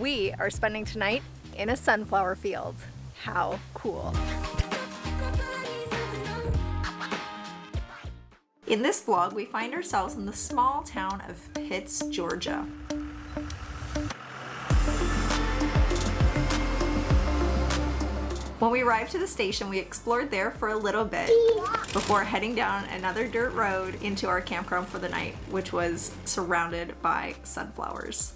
We are spending tonight in a sunflower field. How cool. In this vlog, we find ourselves in the small town of Pitts, Georgia. When we arrived to the station, we explored there for a little bit before heading down another dirt road into our campground for the night, which was surrounded by sunflowers.